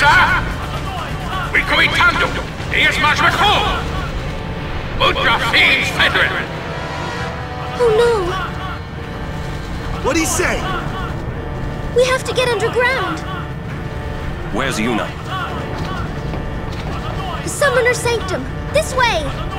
Renetsa, Riku Itando, Dias Majmako, Udra Fiends Fedrin. Oh no! What'd he say? We have to get underground. Where's Yuna? The Summoner Sanctum. This way!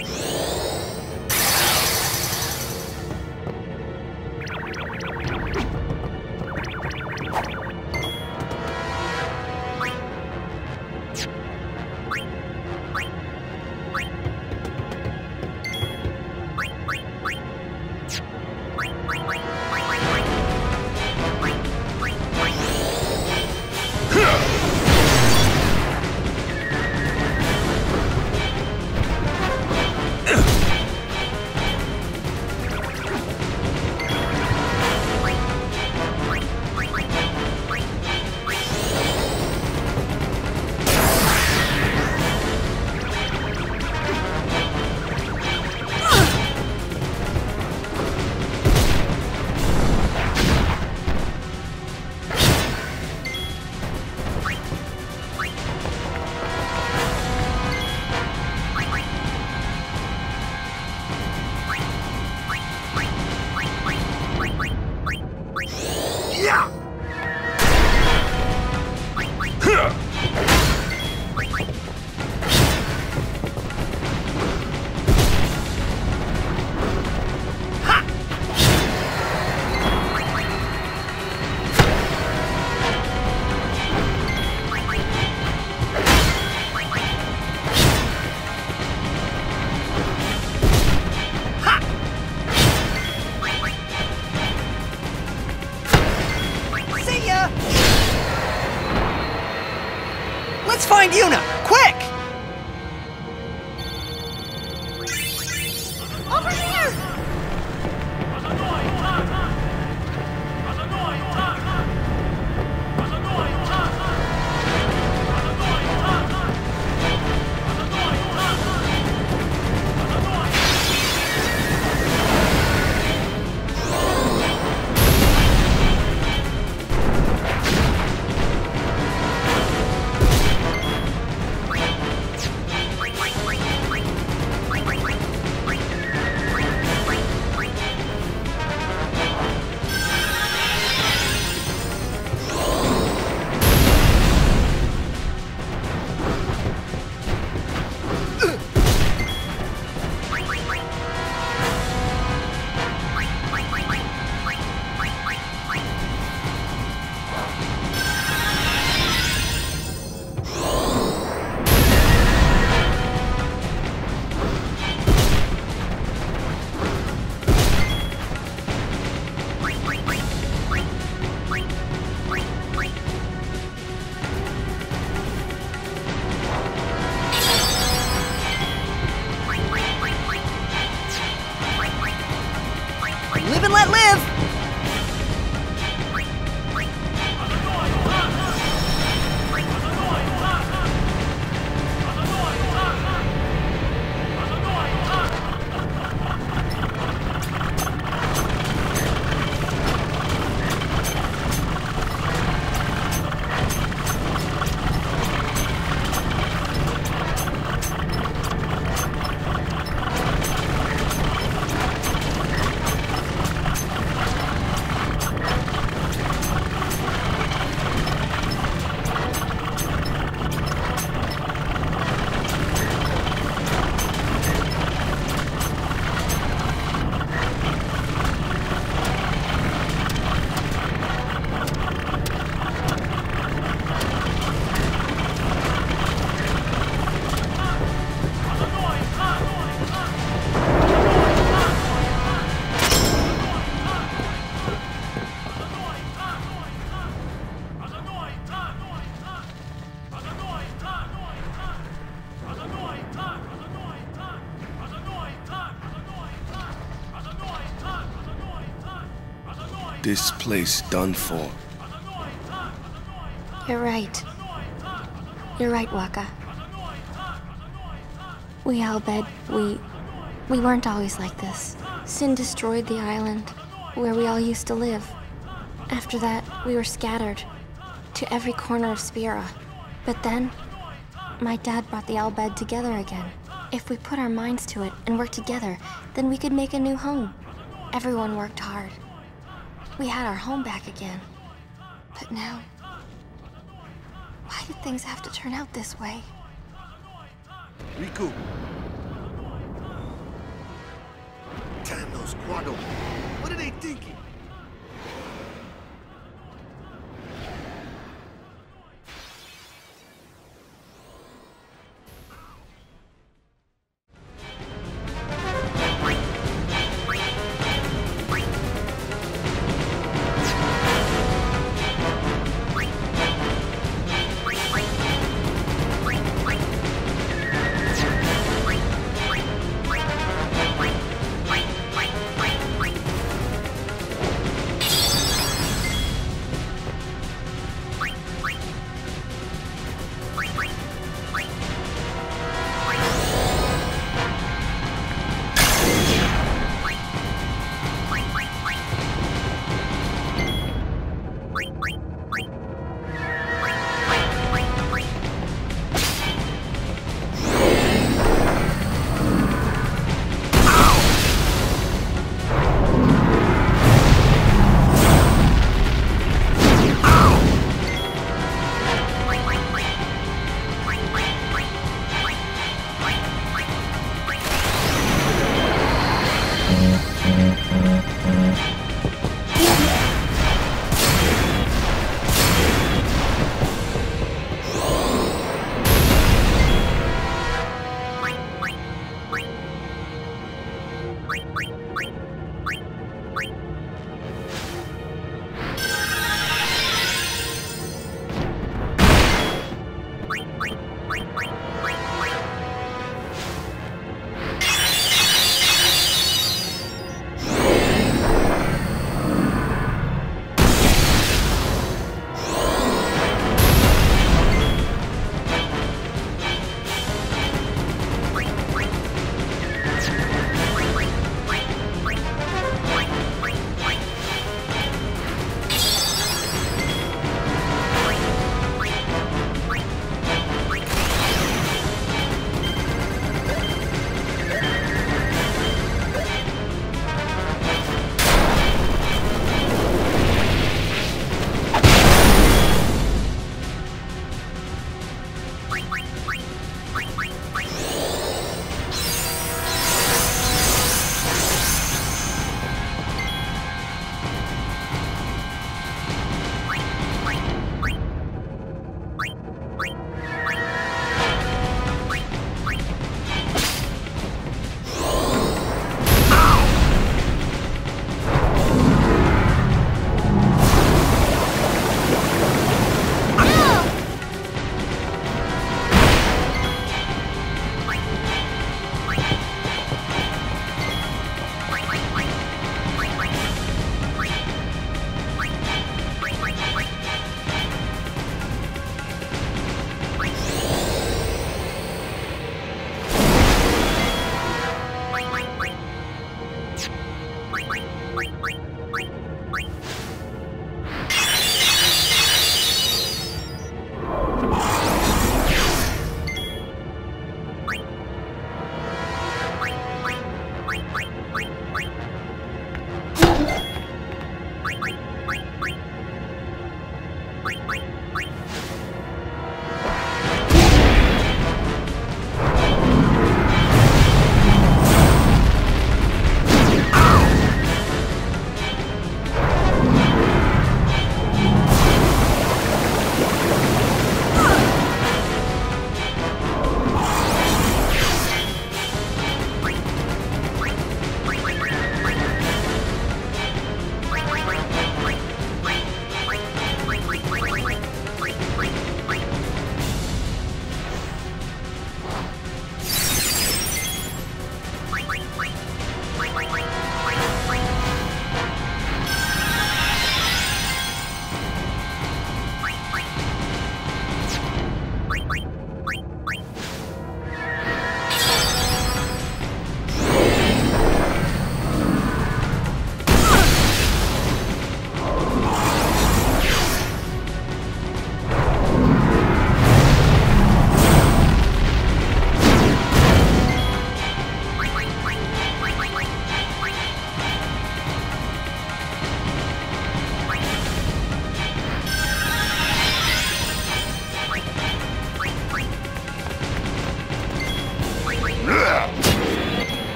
you. Find Yuna! Place done for. You're right. You're right, Wakka. We Al Bhed, we... We weren't always like this. Sin destroyed the island, where we all used to live. After that, we were scattered to every corner of Spira. But then, my dad brought the Al Bhed together again. If we put our minds to it and worked together, then we could make a new home. Everyone worked hard. We had our home back again. But now, why did things have to turn out this way? Rikku. Damn those Guado. What are they thinking?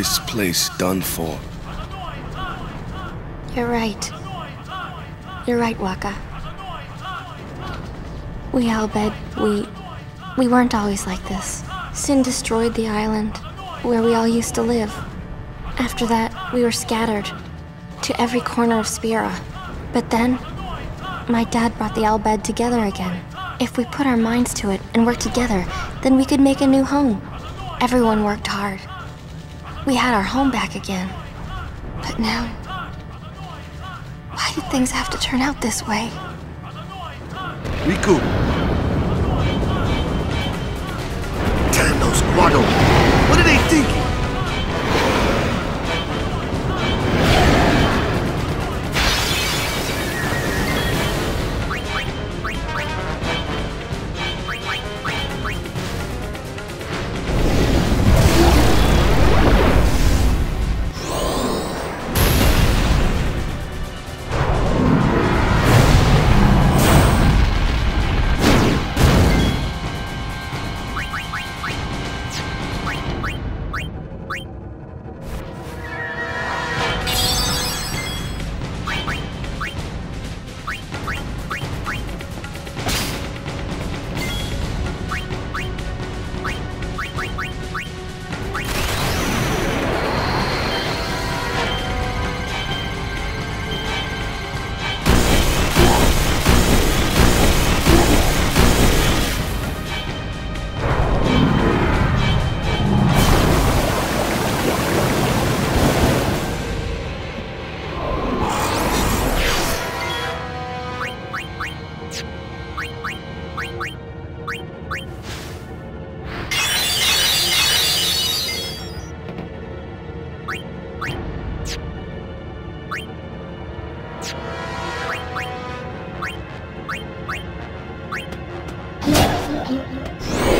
This place done for. You're right. You're right, Wakka. We Al Bhed, we. We weren't always like this. Sin destroyed the island where we all used to live. After that, we were scattered to every corner of Spira. But then, my dad brought the Al Bhed together again. If we put our minds to it and worked together, then we could make a new home. Everyone worked hard. We had our home back again. But now, why did things have to turn out this way? Rikku! Música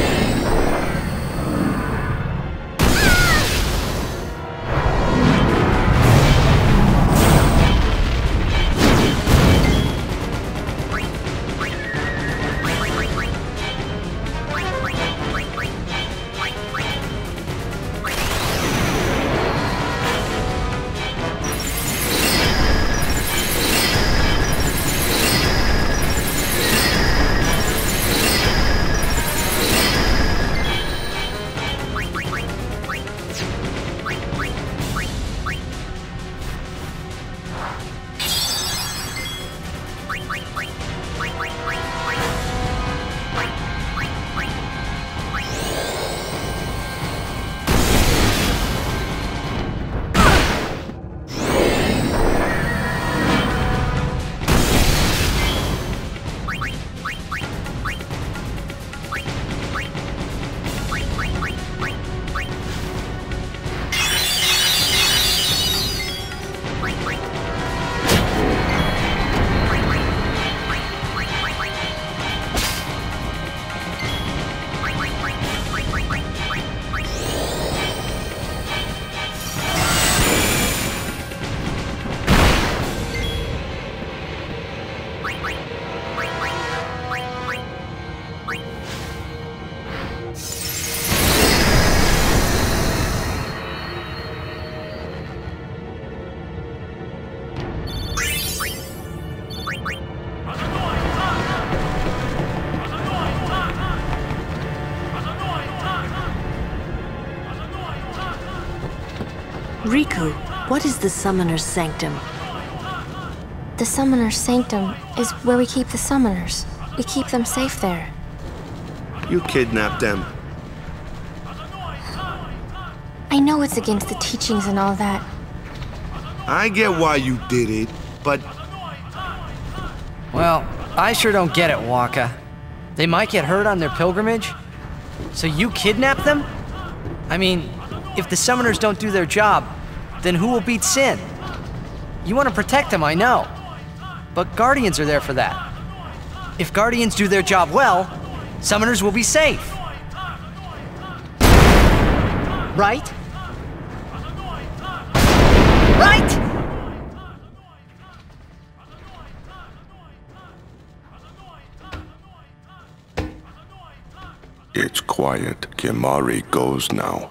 Rikku, what is the Summoner's Sanctum? The Summoner's Sanctum is where we keep the Summoners. We keep them safe there. You kidnapped them. I know it's against the teachings and all that. I get why you did it, but Well, I sure don't get it, Wakka. They might get hurt on their pilgrimage? So you kidnapped them? I mean, if the summoners don't do their job, then who will beat Sin? You want to protect them, I know. But Guardians are there for that. If Guardians do their job well, summoners will be safe. Right? Right? It's quiet. Kimahri goes now.